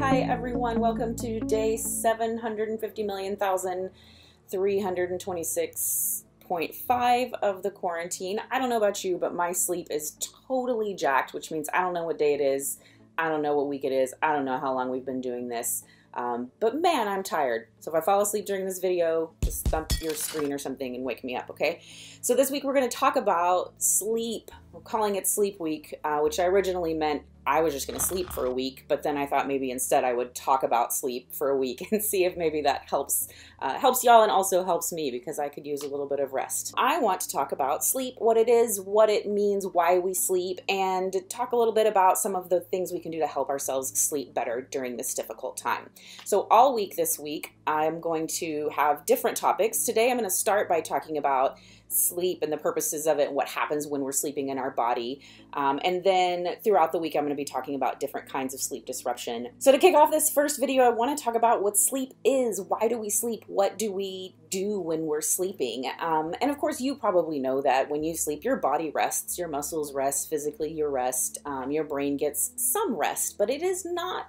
hi everyone. Welcome to day 750,326.5 of the quarantine. I don't know about you, but my sleep is totally jacked, which means I don't know what day it is. I don't know what week it is. I don't know how long we've been doing this. Um, but man, I'm tired. So if I fall asleep during this video, just thump your screen or something and wake me up, okay? So this week we're going to talk about sleep. We're calling it Sleep Week, uh, which I originally meant I was just going to sleep for a week, but then I thought maybe instead I would talk about sleep for a week and see if maybe that helps uh, helps y'all and also helps me because I could use a little bit of rest. I want to talk about sleep, what it is, what it means, why we sleep, and talk a little bit about some of the things we can do to help ourselves sleep better during this difficult time. So all week this week, I'm going to have different topics. Today I'm going to start by talking about sleep and the purposes of it what happens when we're sleeping in our body. Um, and then throughout the week, I'm going to be talking about different kinds of sleep disruption. So, to kick off this first video, I want to talk about what sleep is. Why do we sleep? What do we do when we're sleeping? Um, and of course, you probably know that when you sleep, your body rests, your muscles rest, physically, you rest, um, your brain gets some rest, but it is not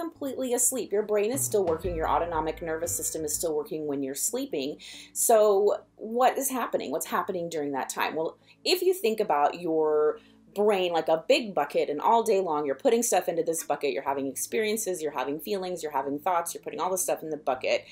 completely asleep. Your brain is still working, your autonomic nervous system is still working when you're sleeping. So, what is happening? What's happening during that time? Well, if you think about your brain like a big bucket and all day long you're putting stuff into this bucket you're having experiences you're having feelings you're having thoughts you're putting all this stuff in the bucket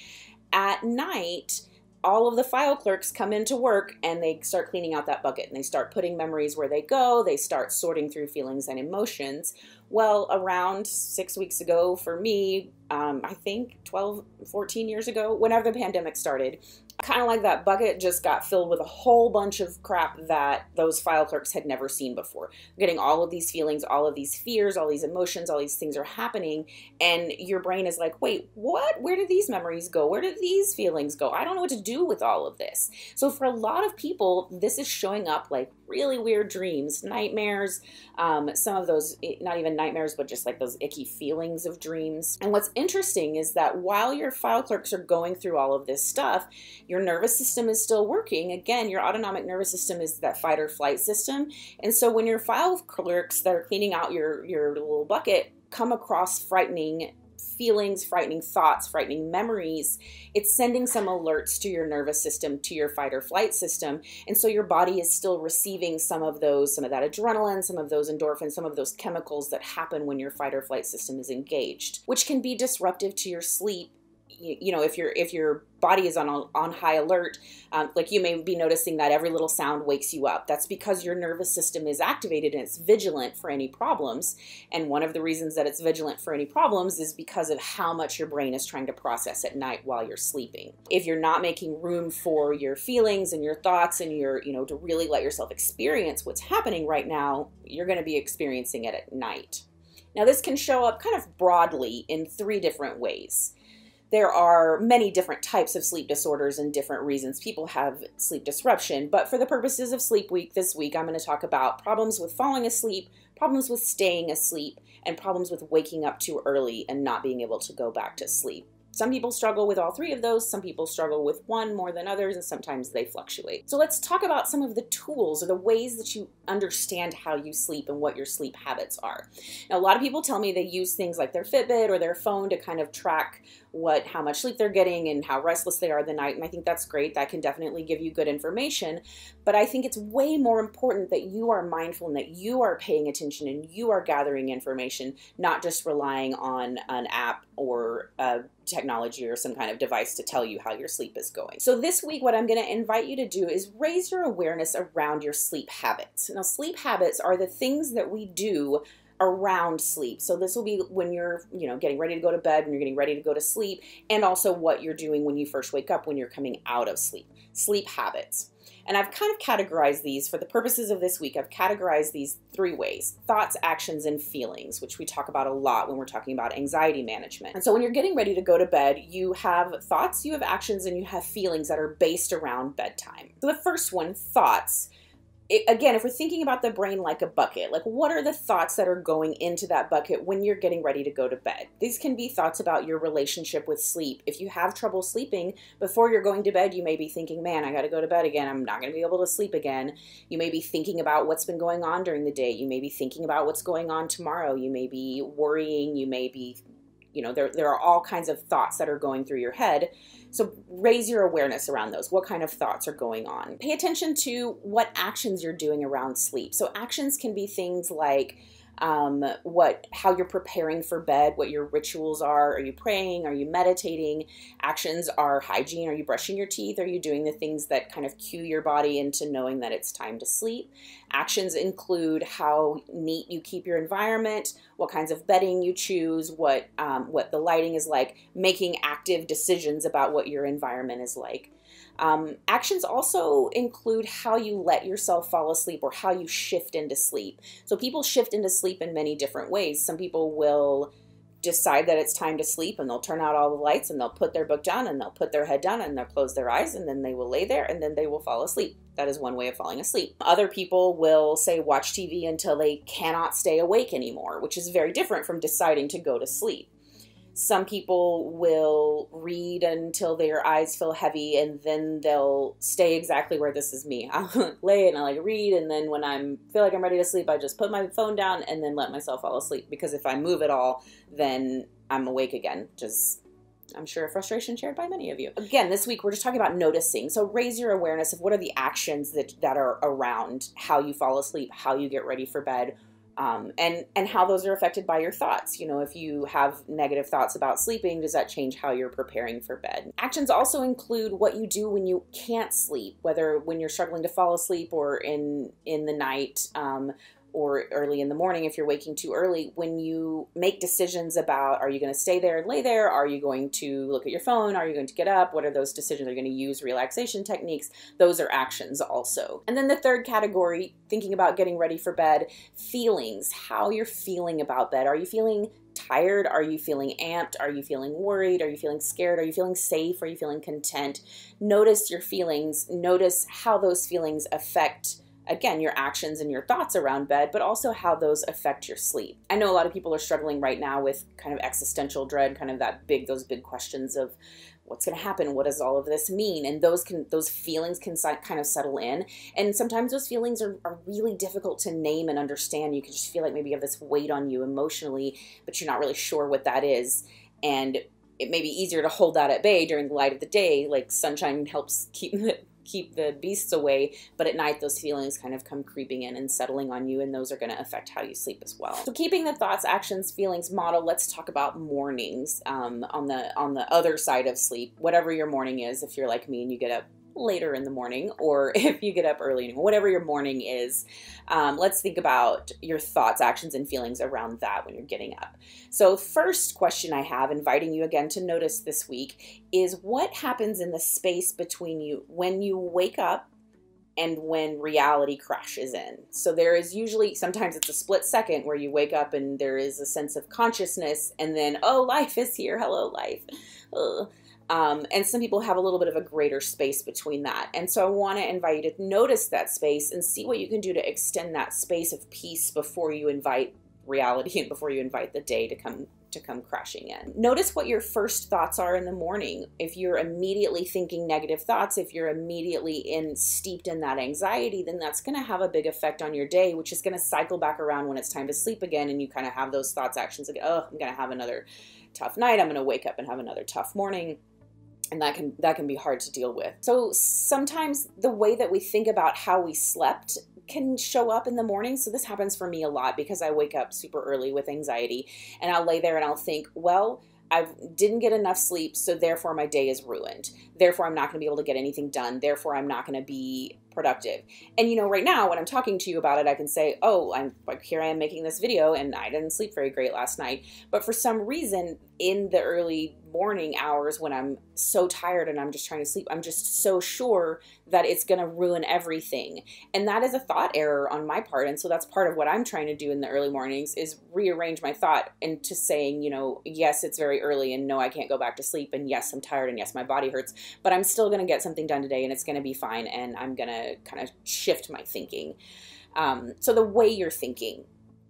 at night all of the file clerks come into work and they start cleaning out that bucket and they start putting memories where they go. They start sorting through feelings and emotions. Well, around six weeks ago for me, um, I think 12, 14 years ago, whenever the pandemic started, kind of like that bucket just got filled with a whole bunch of crap that those file clerks had never seen before. Getting all of these feelings, all of these fears, all these emotions, all these things are happening, and your brain is like, wait, what? Where did these memories go? Where did these feelings go? I don't know what to do with all of this. So, for a lot of people, this is showing up like really weird dreams, nightmares, um, some of those, eh, not even nightmares, but just like those icky feelings of dreams. And what's interesting is that while your file clerks are going through all of this stuff, your nervous system is still working. Again, your autonomic nervous system is that fight or flight system. And so when your file clerks that are cleaning out your, your little bucket come across frightening feelings, frightening thoughts, frightening memories, it's sending some alerts to your nervous system, to your fight or flight system. And so your body is still receiving some of those, some of that adrenaline, some of those endorphins, some of those chemicals that happen when your fight or flight system is engaged, which can be disruptive to your sleep you, know if your if your body is on on high alert um, like you may be noticing that every little sound wakes you up. That's because your nervous system is activated and it's vigilant for any problems. And one of the reasons that it's vigilant for any problems is because of how much your brain is trying to process at night while you're sleeping. If you're not making room for your feelings and your thoughts and your you know to really let yourself experience what's happening right now you're going to be experiencing it at night. Now this can show up kind of broadly in three different ways there are many different types of sleep disorders and different reasons people have sleep disruption. But for the purposes of Sleep Week this week, I'm going to talk about problems with falling asleep, problems with staying asleep, and problems with waking up too early and not being able to go back to sleep. Some people struggle with all three of those, some people struggle with one more than others, and sometimes they fluctuate. So let's talk about some of the tools or the ways that you understand how you sleep and what your sleep habits are. Now, a lot of people tell me they use things like their Fitbit or their phone to kind of track what how much sleep they're getting and how restless they are the night and I think that's great that can definitely give you good information but I think it's way more important that you are mindful and that you are paying attention and you are gathering information not just relying on an app or a technology or some kind of device to tell you how your sleep is going. So this week what I'm going to invite you to do is raise your awareness around your sleep habits. Now sleep habits are the things that we do around sleep. So this will be when you're, you know, getting ready to go to bed, when you're getting ready to go to sleep, and also what you're doing when you first wake up when you're coming out of sleep. Sleep habits. And I've kind of categorized these for the purposes of this week. I've categorized these three ways thoughts, actions, and feelings, which we talk about a lot when we're talking about anxiety management. And so when you're getting ready to go to bed, you have thoughts, you have actions, and you have feelings that are based around bedtime. So the first one, thoughts it, again, if we're thinking about the brain like a bucket, like what are the thoughts that are going into that bucket when you're getting ready to go to bed? These can be thoughts about your relationship with sleep. If you have trouble sleeping before you're going to bed, you may be thinking, man, I got to go to bed again. I'm not going to be able to sleep again. You may be thinking about what's been going on during the day. You may be thinking about what's going on tomorrow. You may be worrying. You may be you know, there, there are all kinds of thoughts that are going through your head. So raise your awareness around those. What kind of thoughts are going on? Pay attention to what actions you're doing around sleep. So actions can be things like, um, what how you're preparing for bed, what your rituals are. Are you praying? Are you meditating? Actions are hygiene. Are you brushing your teeth? Are you doing the things that kind of cue your body into knowing that it's time to sleep? Actions include how neat you keep your environment, what kinds of bedding you choose, what um, what the lighting is like, making active decisions about what your environment is like. Um, actions also include how you let yourself fall asleep or how you shift into sleep. So people shift into sleep in many different ways. Some people will decide that it's time to sleep and they'll turn out all the lights and they'll put their book down and they'll put their head down and they'll close their eyes and then they will lay there and then they will fall asleep. That is one way of falling asleep. Other people will say watch TV until they cannot stay awake anymore, which is very different from deciding to go to sleep. Some people will read until their eyes feel heavy and then they'll stay exactly where this is me. I'll lay and I like read and then when I feel like I'm ready to sleep, I just put my phone down and then let myself fall asleep because if I move at all, then I'm awake again. Just I'm sure a frustration shared by many of you. Again, this week we're just talking about noticing. So raise your awareness of what are the actions that that are around how you fall asleep, how you get ready for bed, um, and and how those are affected by your thoughts. You know, if you have negative thoughts about sleeping, does that change how you're preparing for bed? Actions also include what you do when you can't sleep, whether when you're struggling to fall asleep or in in the night. Um, or early in the morning if you're waking too early when you make decisions about are you going to stay there and lay there? Are you going to look at your phone? Are you going to get up? What are those decisions? Are you going to use relaxation techniques? Those are actions also. And then the third category thinking about getting ready for bed feelings how you're feeling about bed. Are you feeling tired? Are you feeling amped? Are you feeling worried? Are you feeling scared? Are you feeling safe? Are you feeling content? Notice your feelings. Notice how those feelings affect again, your actions and your thoughts around bed, but also how those affect your sleep. I know a lot of people are struggling right now with kind of existential dread, kind of that big, those big questions of what's going to happen what does all of this mean? And those can those feelings can kind of settle in. And sometimes those feelings are, are really difficult to name and understand. You can just feel like maybe you have this weight on you emotionally but you're not really sure what that is. And it may be easier to hold that at bay during the light of the day like sunshine helps keep keep the beasts away, but at night those feelings kind of come creeping in and settling on you, and those are going to affect how you sleep as well. So keeping the thoughts, actions, feelings model, let's talk about mornings um, on the on the other side of sleep. Whatever your morning is, if you're like me and you get up later in the morning or if you get up early, whatever your morning is, um, let's think about your thoughts, actions, and feelings around that when you're getting up. So, first question I have, inviting you again to notice this week, is what happens in the space between you when you wake up and when reality crashes in. So there is usually, sometimes it's a split second where you wake up and there is a sense of consciousness, and then, oh, life is here. Hello, life. Ugh. Um, and some people have a little bit of a greater space between that. And so I want to invite you to notice that space and see what you can do to extend that space of peace before you invite reality and before you invite the day to come to come crashing in. Notice what your first thoughts are in the morning. If you're immediately thinking negative thoughts, if you're immediately in steeped in that anxiety, then that's going to have a big effect on your day, which is going to cycle back around when it's time to sleep again and you kind of have those thoughts actions like, "Oh, I'm going to have another tough night. I'm going to wake up and have another tough morning." And that can that can be hard to deal with. So sometimes the way that we think about how we slept can show up in the morning. So this happens for me a lot because I wake up super early with anxiety and I'll lay there and I'll think, well, I didn't get enough sleep, so therefore my day is ruined. Therefore, I'm not going to be able to get anything done. Therefore, I'm not going to be productive. And you know, right now when I'm talking to you about it, I can say, "Oh, I'm like here I am making this video and I didn't sleep very great last night." But for some reason in the early morning hours when I'm so tired and I'm just trying to sleep, I'm just so sure that it's going to ruin everything. And that is a thought error on my part. And so that's part of what I'm trying to do in the early mornings is rearrange my thought into saying, you know, yes, it's very early and no, I can't go back to sleep and yes, I'm tired and yes, my body hurts, but I'm still going to get something done today and it's going to be fine and I'm going to kind of shift my thinking. Um, so the way you're thinking,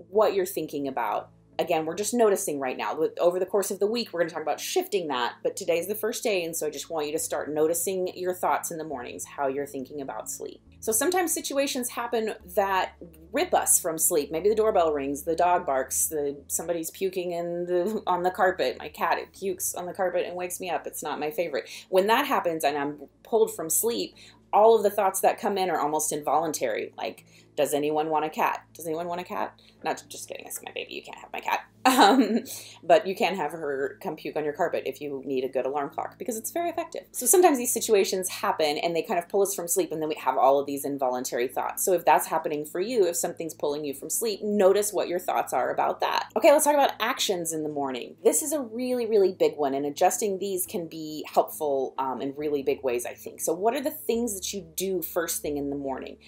what you're thinking about. Again, we're just noticing right now. Over the course of the week, we're going to talk about shifting that, but today's the first day, and so I just want you to start noticing your thoughts in the mornings, how you're thinking about sleep. So sometimes situations happen that rip us from sleep. Maybe the doorbell rings, the dog barks, the somebody's puking in the on the carpet. My cat it pukes on the carpet and wakes me up. It's not my favorite. When that happens and I'm pulled from sleep, all of the thoughts that come in are almost involuntary. Like, does anyone want a cat? Does anyone want a cat? Not just kidding. It's my baby. You can't have my cat. Um, but you can have her come puke on your carpet if you need a good alarm clock because it's very effective. So sometimes these situations happen and they kind of pull us from sleep, and then we have all of these involuntary thoughts. So if that's happening for you, if something's pulling you from sleep, notice what your thoughts are about that. Okay, let's talk about actions in the morning. This is a really, really big one, and adjusting these can be helpful um, in really big ways, I think. So, what are the things that you do first thing in the morning?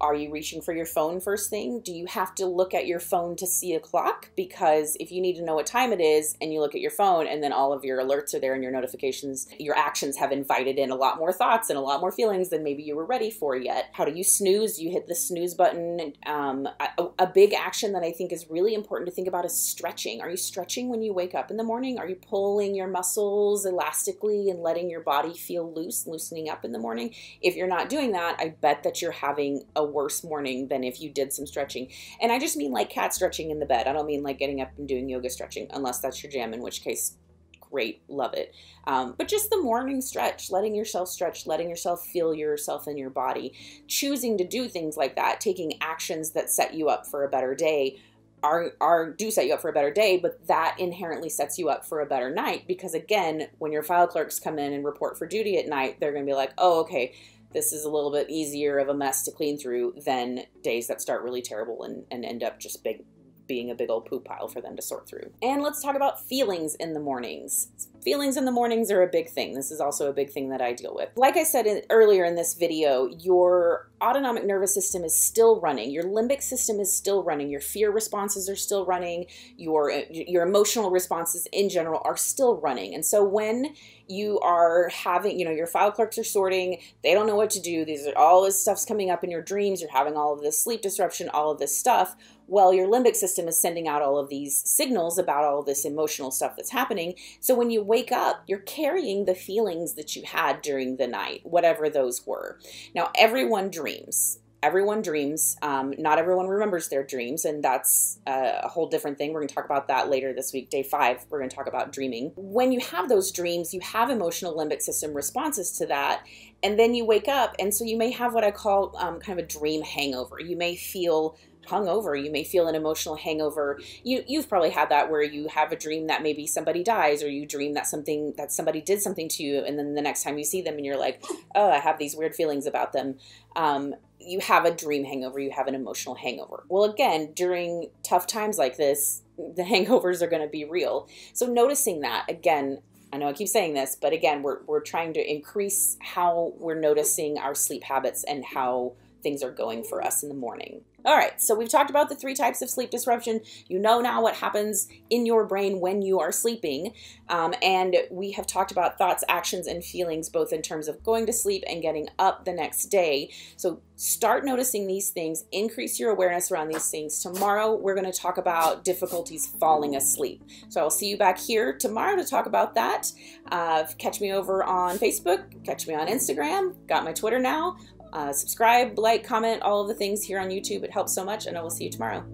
Are you reaching for your phone first thing? Do you have to look at your phone to see a clock? Because if you need to know what time it is and you look at your phone and then all of your alerts are there and your notifications, your actions have invited in a lot more thoughts and a lot more feelings than maybe you were ready for yet. How do you snooze? You hit the snooze button. Um, a, a big action that I think is really important to think about is stretching. Are you stretching when you wake up in the morning? Are you pulling your muscles elastically and letting your body feel loose, loosening up in the morning? If you're not doing that, I bet that you're having a worse morning than if you did some stretching. And I just mean like cat stretching in the bed. I don't mean like getting up and doing yoga stretching, unless that's your jam, in which case, great, love it. Um, but just the morning stretch, letting yourself stretch, letting yourself feel yourself in your body, choosing to do things like that, taking actions that set you up for a better day are, are do set you up for a better day, but that inherently sets you up for a better night because again, when your file clerks come in and report for duty at night, they're going to be like, "Oh, okay, this is a little bit easier of a mess to clean through than days that start really terrible and, and end up just big being a big old poop pile for them to sort through. And let's talk about feelings in the mornings. Feelings in the mornings are a big thing. This is also a big thing that I deal with. Like I said in, earlier in this video, your autonomic nervous system is still running. Your limbic system is still running. Your fear responses are still running. Your your emotional responses in general are still running. And so when you are having, you know, your file clerks are sorting, they don't know what to do. These are all this stuff's coming up in your dreams. You're having all of this sleep disruption, all of this stuff. Well, your limbic system is sending out all of these signals about all this emotional stuff that's happening. So when you wake up, you're carrying the feelings that you had during the night, whatever those were. Now, everyone dreams. Everyone dreams. Um, not everyone remembers their dreams, and that's a whole different thing. We're going to talk about that later this week. Day five, we're going to talk about dreaming. When you have those dreams, you have emotional limbic system responses to that, and then you wake up, and so you may have what I call um, kind of a dream hangover. You may feel hungover. You may feel an emotional hangover. You you've probably had that where you have a dream that maybe somebody dies, or you dream that something that somebody did something to you, and then the next time you see them, and you're like, oh, I have these weird feelings about them. Um, you have a dream hangover. You have an emotional hangover. Well, again, during tough times like this, the hangovers are going to be real. So noticing that again. I know I keep saying this, but again, we're, we're trying to increase how we're noticing our sleep habits and how things are going for us in the morning. All right, so we've talked about the three types of sleep disruption. You know now what happens in your brain when you are sleeping. Um, and we have talked about thoughts, actions, and feelings, both in terms of going to sleep and getting up the next day. So start noticing these things, increase your awareness around these things. Tomorrow, we're going to talk about difficulties falling asleep. So I'll see you back here tomorrow to talk about that. Uh, catch me over on Facebook, catch me on Instagram, got my Twitter now. Uh, subscribe, like, comment, all of the things here on YouTube. It helps so much, and I will see you tomorrow.